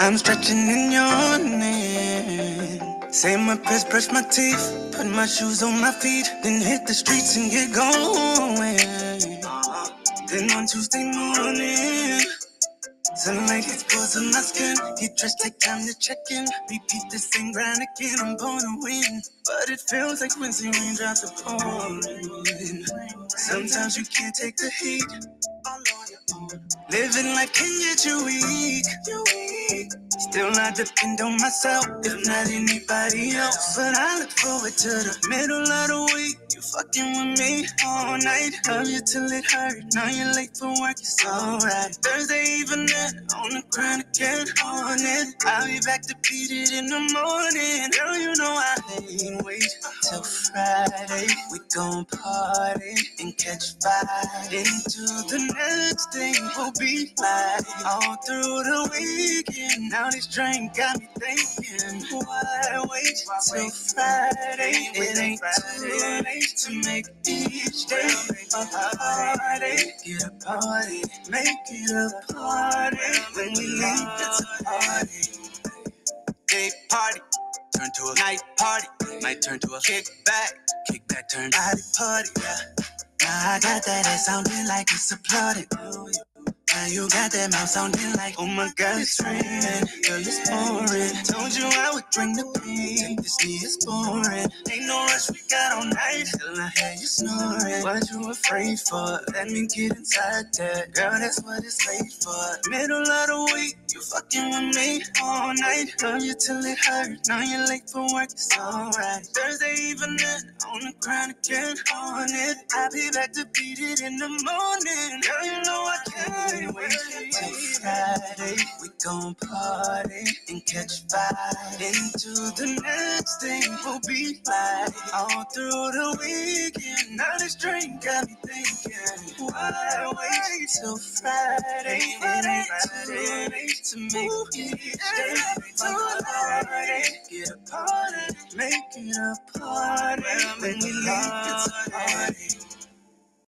I'm stretching and yawning. Say my prayers, brush my teeth, put my shoes on my feet, then hit the streets and get going. Then on Tuesday morning, sunlight hits pores on my skin. Get dressed, take time to check in. Repeat the same grind again. I'm to win, but it feels like Wednesday raindrops are pouring. Sometimes you can't take the heat. Living life can get you weak. Still not depend on myself, if not anybody else. But I look forward to the middle of the week. You fucking with me all night. Love you till it hurt. Now you're late for work, it's alright. Thursday evening, on the grind again, on it. I'll be back to beat it in the morning. Friday. We gon' party and catch fire into the next thing. We'll be like all through the weekend. Now this drink got me thinking, why wait till Friday? It ain't too late to make each day a party. Get a party, make it a party. When we leave, it's a party. Day party. Turn to a night party, might turn to a kickback, kickback turn body party. Yeah. Now I got that ass sounding like it's applauded. Now you got that mouth sounding like, oh my god, it's raining. Girl, it's pouring. Told you I would bring the pain. This knee is boring. Ain't no rush, we got all night. Till I hear you snoring. What you afraid for? Let me get inside that. Girl, that's what it's made for. Middle of the week, you fucking with me all night. Love you till it hurt. Now you're late for work, it's alright. Thursday evening, on the grind again, on it. I'll be back to beat it in the morning. Girl, you know I till Friday. We gon' party and catch fire into the next thing. We'll be like all through the weekend. Now this drink got me thinking, why wait till Friday? It too late to make each day a party. Get a party, make it a party. When we leave, it's a party.